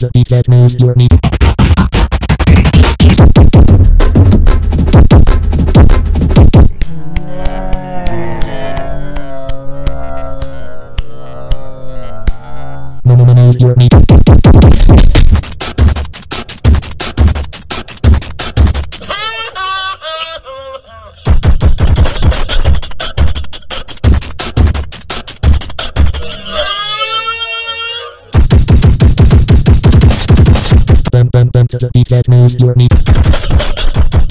cat knows your meat. No, no, no, knows your meat. them, them to the beat that moves your meat.